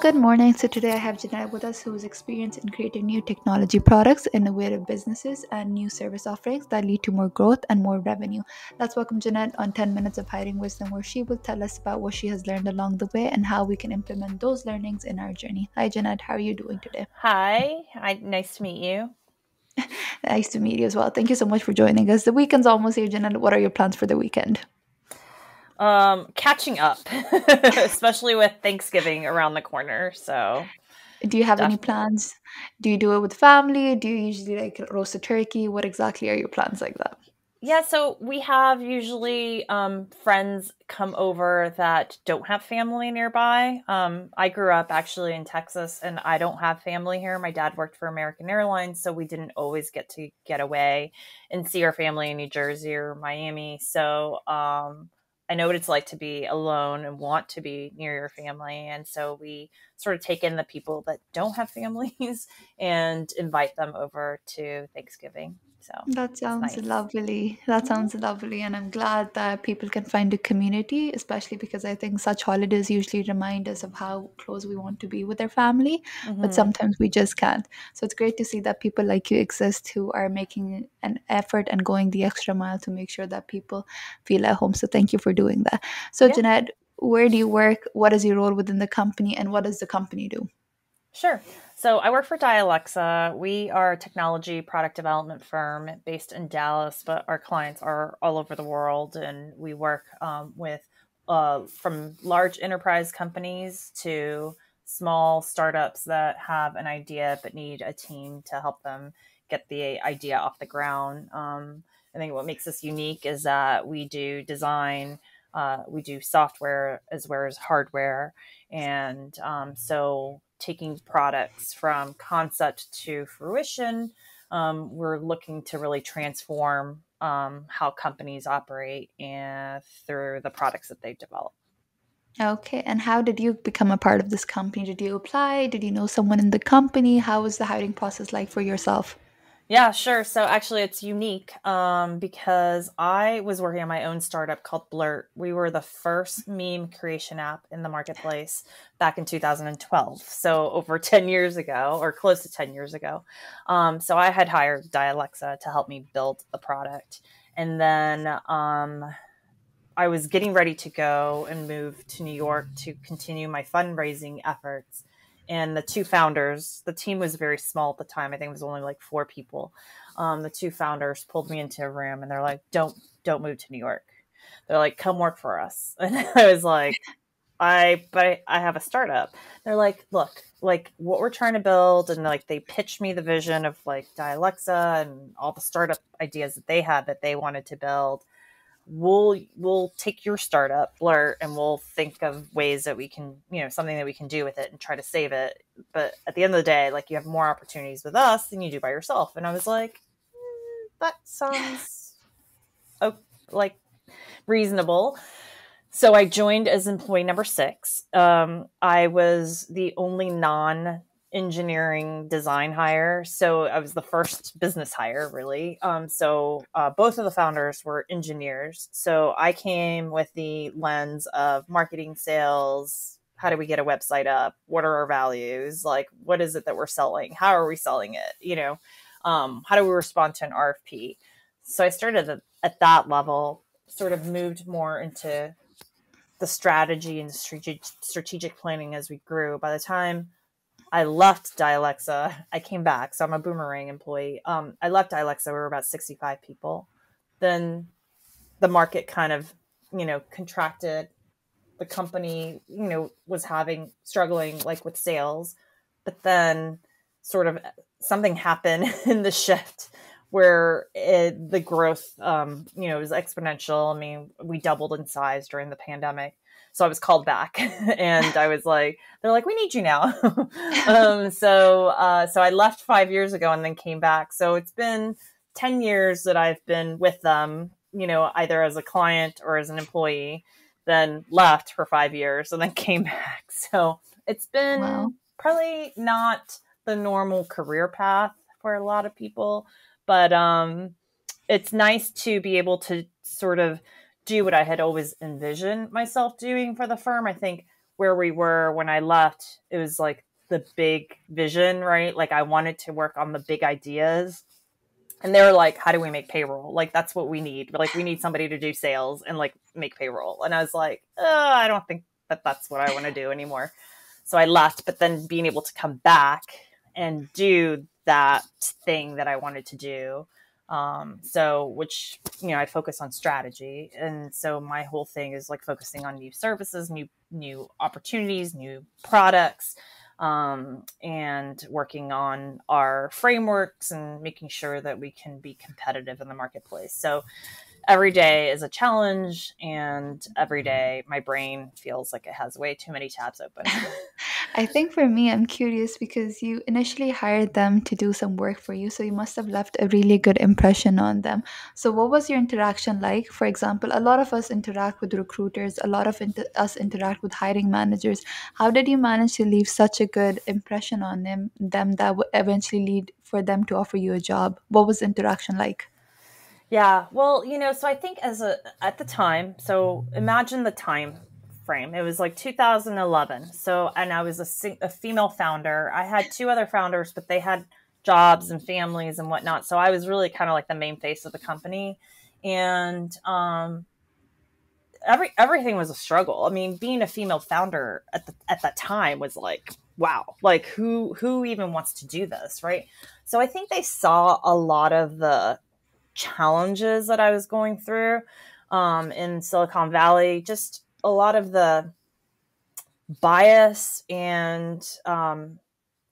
good morning. So today I have Jeanette with us who is experienced in creating new technology products, innovative businesses, and new service offerings that lead to more growth and more revenue. Let's welcome Jeanette on 10 Minutes of Hiring Wisdom, where she will tell us about what she has learned along the way and how we can implement those learnings in our journey. Hi, Jeanette. How are you doing today? Hi. Hi. Nice to meet you. nice to meet you as well. Thank you so much for joining us. The weekend's almost here, Jeanette. What are your plans for the weekend? Um, catching up, especially with Thanksgiving around the corner. So, do you have definitely. any plans? Do you do it with family? Do you usually like roast a turkey? What exactly are your plans like that? Yeah, so we have usually um, friends come over that don't have family nearby. Um, I grew up actually in Texas and I don't have family here. My dad worked for American Airlines, so we didn't always get to get away and see our family in New Jersey or Miami. So, um, I know what it's like to be alone and want to be near your family. And so we sort of take in the people that don't have families and invite them over to Thanksgiving. So that sounds nice. lovely. That mm-hmm. sounds lovely. And I'm glad that people can find a community, especially because I think such holidays usually remind us of how close we want to be with our family, mm-hmm. but sometimes we just can't. So it's great to see that people like you exist who are making an effort and going the extra mile to make sure that people feel at home. So thank you for doing that. So, yeah. Jeanette, where do you work? What is your role within the company? And what does the company do? Sure. So I work for Dialexa. We are a technology product development firm based in Dallas, but our clients are all over the world, and we work um, with uh, from large enterprise companies to small startups that have an idea but need a team to help them get the idea off the ground. Um, I think what makes us unique is that we do design, uh, we do software as well as hardware, and um, so taking products from concept to fruition, um, we're looking to really transform um, how companies operate and through the products that they develop. Okay, and how did you become a part of this company? Did you apply? Did you know someone in the company? How was the hiring process like for yourself? Yeah, sure. So actually, it's unique um, because I was working on my own startup called Blurt. We were the first meme creation app in the marketplace back in 2012. So over 10 years ago, or close to 10 years ago. Um, so I had hired Dialexa to help me build the product. And then um, I was getting ready to go and move to New York to continue my fundraising efforts and the two founders the team was very small at the time. I think it was only like four people. Um, the two founders pulled me into a room and they're like don't don't move to new york. They're like come work for us. And i was like i but I, have a startup. They're like look like what we're trying to build and like they pitched me the vision of like dialexa and all the startup ideas that they had that they wanted to build we'll we'll take your startup blurt and we'll think of ways that we can you know something that we can do with it and try to save it. But at the end of the day like you have more opportunities with us than you do by yourself. And i was like mm, that sounds oh, like reasonable. So i joined as employee number six. Um, i was the only non engineering design hire. So I was the first business hire, really. Um, so uh, both of the founders were engineers. So I came with the lens of marketing, sales. How do we get a website up? What are our values? Like, what is it that we're selling? How are we selling it? You know, um, how do we respond to an RFP? So I started at, at that level, sort of moved more into the strategy and strategic planning as we grew. By the time I left Dialexa. I came back, so I'm a boomerang employee. Um, I left Dialexa. We were about 65 people. Then the market kind of, you know, contracted. The company, you know, was having struggling like with sales, but then sort of something happened in the shift where it, the growth, um, you know, was exponential. I mean, we doubled in size during the pandemic so I was called back and I was like, they're like, we need you now. um, so, uh, so I left five years ago and then came back. So it's been 10 years that I've been with them, you know, either as a client or as an employee, then left for five years and then came back. So it's been wow. probably not the normal career path for a lot of people, but, um, it's nice to be able to sort of do what I had always envisioned myself doing for the firm. I think where we were when I left, it was like the big vision, right? Like I wanted to work on the big ideas. And they were like, how do we make payroll? Like that's what we need. Like we need somebody to do sales and like make payroll. And I was like, oh, I don't think that that's what I want to do anymore. So I left, but then being able to come back and do that thing that I wanted to do. Um, so, which, you know, I focus on strategy. And so my whole thing is like focusing on new services, new, new opportunities, new products, um, and working on our frameworks and making sure that we can be competitive in the marketplace. So, every day is a challenge and every day my brain feels like it has way too many tabs open i think for me i'm curious because you initially hired them to do some work for you so you must have left a really good impression on them. So what was your interaction like? For example a lot of us interact with recruiters a lot of inter- us interact with hiring managers. How did you manage to leave such a good impression on them them that would eventually lead for them to offer you a job? What was the interaction like? Yeah. Well, you know, so I think as a at the time, so imagine the time frame. It was like 2011. So and I was a, a female founder. I had two other founders, but they had jobs and families and whatnot. So I was really kind of like the main face of the company, and um, every everything was a struggle. I mean, being a female founder at the at that time was like wow, like who who even wants to do this, right? So I think they saw a lot of the challenges that I was going through um, in Silicon Valley, just a lot of the bias and um,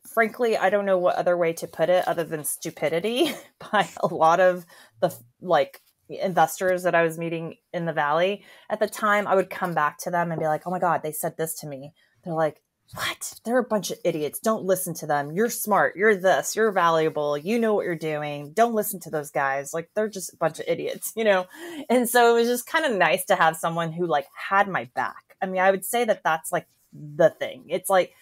frankly, I don't know what other way to put it other than stupidity by a lot of the like investors that I was meeting in the valley. At the time, I would come back to them and be like, "Oh my god, they said this to me." They're like, what? They're a bunch of idiots. Don't listen to them. You're smart. You're this. You're valuable. You know what you're doing. Don't listen to those guys. Like they're just a bunch of idiots, you know? And so it was just kind of nice to have someone who like had my back. I mean, I would say that that's like the thing. It's like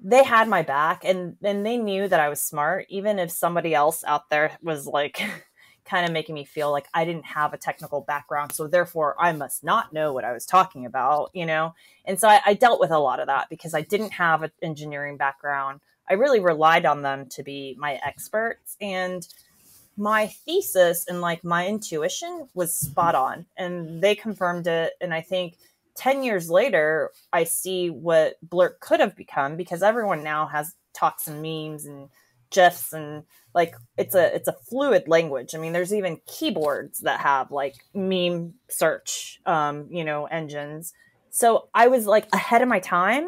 they had my back and and they knew that I was smart even if somebody else out there was like kind of making me feel like I didn't have a technical background. So therefore, I must not know what I was talking about, you know? And so I, I dealt with a lot of that because I didn't have an engineering background. I really relied on them to be my experts. And my thesis and like my intuition was spot on. And they confirmed it. And I think 10 years later, I see what Blurt could have become because everyone now has talks and memes and gifs and like it's a it's a fluid language. I mean, there's even keyboards that have like meme search, um, you know, engines. So I was like ahead of my time,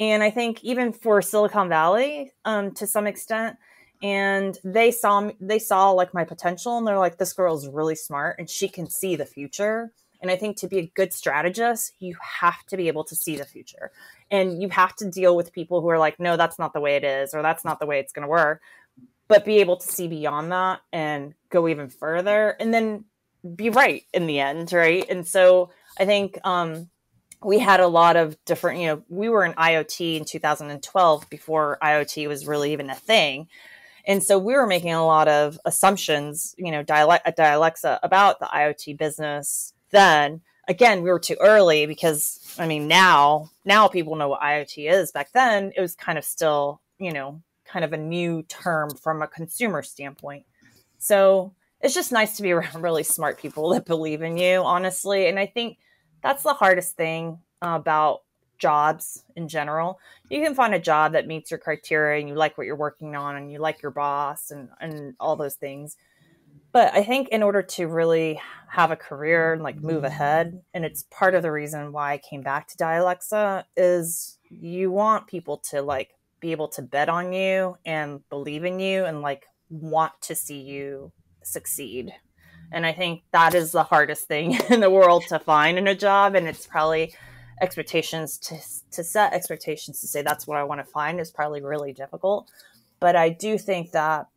and I think even for Silicon Valley, um, to some extent, and they saw they saw like my potential, and they're like, this girl is really smart, and she can see the future. And I think to be a good strategist, you have to be able to see the future. And you have to deal with people who are like, no, that's not the way it is, or that's not the way it's going to work. But be able to see beyond that and go even further and then be right in the end right? And so i think um, we had a lot of different you know we were in iot in 2012 before iot was really even a thing. And so we were making a lot of assumptions you know dialect at dialexa about the iot business then again we were too early because i mean now now people know what iot is back then it was kind of still you know kind of a new term from a consumer standpoint. So it's just nice to be around really smart people that believe in you, honestly. And I think that's the hardest thing about jobs in general. You can find a job that meets your criteria and you like what you're working on and you like your boss and, and all those things. But I think in order to really have a career and like move ahead, and it's part of the reason why I came back to Dialexa, is you want people to like be able to bet on you and believe in you and like want to see you succeed. And I think that is the hardest thing in the world to find in a job. And it's probably expectations to, to set expectations to say that's what I want to find is probably really difficult. But I do think that,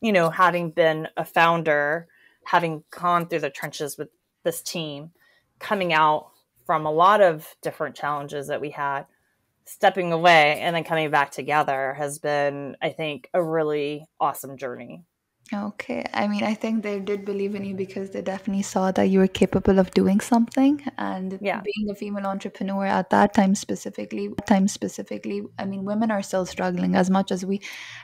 you know, having been a founder, having gone through the trenches with this team, coming out from a lot of different challenges that we had, stepping away and then coming back together has been, I think, a really awesome journey. Okay. I mean, I think they did believe in you because they definitely saw that you were capable of doing something. And Yeah. being a female entrepreneur at that time specifically, time specifically, I mean, women are still struggling as much as we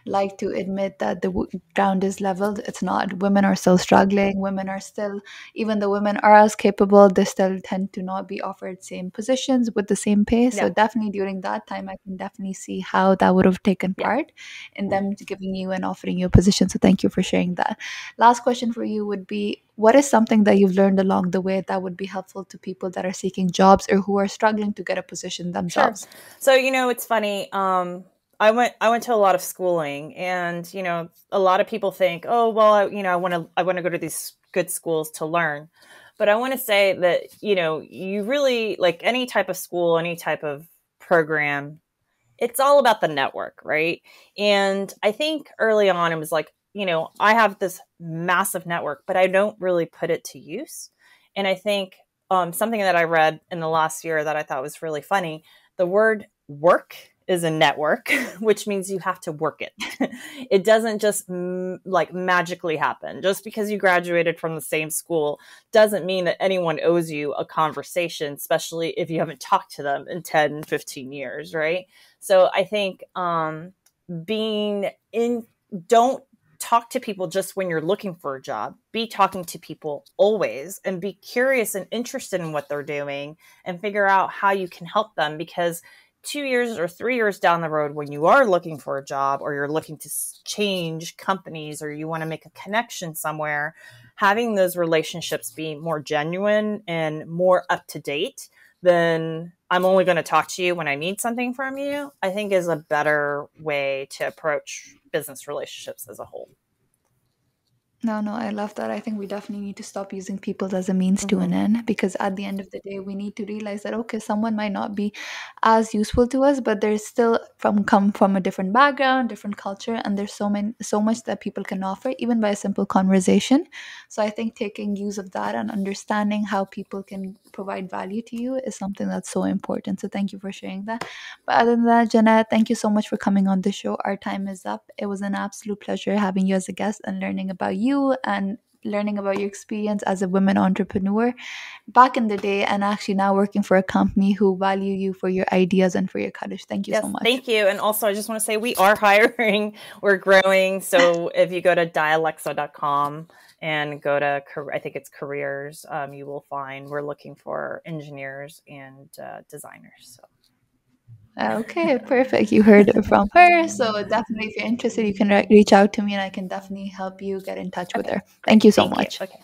like to admit that the w- ground is leveled. It's not. Women are still struggling. Women are still, even though women are as capable, they still tend to not be offered same positions with the same pay. So Yeah. definitely during that time, I can definitely see how that would have taken Yeah. part in them giving you and offering you a position. So thank you for sharing that. Last question for you would be what is something that you've learned along the way that would be helpful to people that are seeking jobs or who are struggling to get a position Sure. themselves? So you know, it's funny. Um, I went I went to a lot of schooling, and you know, a lot of people think, oh, well, I, you know, I want to I want to go to these good schools to learn. But I want to say that you know, you really like any type of school, any type of program. It's all about the network, right? And I think early on it was like, you know, I have this massive network, but I don't really put it to use. And I think um, something that I read in the last year that I thought was really funny the word work is a network, which means you have to work it. it doesn't just mm, like magically happen. Just because you graduated from the same school doesn't mean that anyone owes you a conversation, especially if you haven't talked to them in 10, 15 years, right? So I think um, being in, don't talk to people just when you're looking for a job. Be talking to people always and be curious and interested in what they're doing and figure out how you can help them because two years or three years down the road, when you are looking for a job or you're looking to change companies or you want to make a connection somewhere, having those relationships be more genuine and more up to date than I'm only going to talk to you when I need something from you, I think is a better way to approach business relationships as a whole. No, no, I love that. I think we definitely need to stop using people as a means to an Mm-hmm. end because at the end of the day, we need to realize that okay, someone might not be as useful to us, but they're still from come from a different background, different culture, and there's so many so much that people can offer even by a simple conversation. So I think taking use of that and understanding how people can provide value to you is something that's so important. So thank you for sharing that. But other than that, Jenna, thank you so much for coming on the show. Our time is up. It was an absolute pleasure having you as a guest and learning about you and learning about your experience as a women entrepreneur back in the day and actually now working for a company who value you for your ideas and for your courage. Thank you Yes, so much. thank you. And also, I just want to say we are hiring, we're growing. So if you go to dialexa.com and go to, I think it's careers, um, you will find we're looking for engineers and uh, designers. So Okay, perfect. You heard it from her. So definitely, if you're interested, you can re- reach out to me and I can definitely help you get in touch with Okay, her. Thank you so thank much. you. Okay.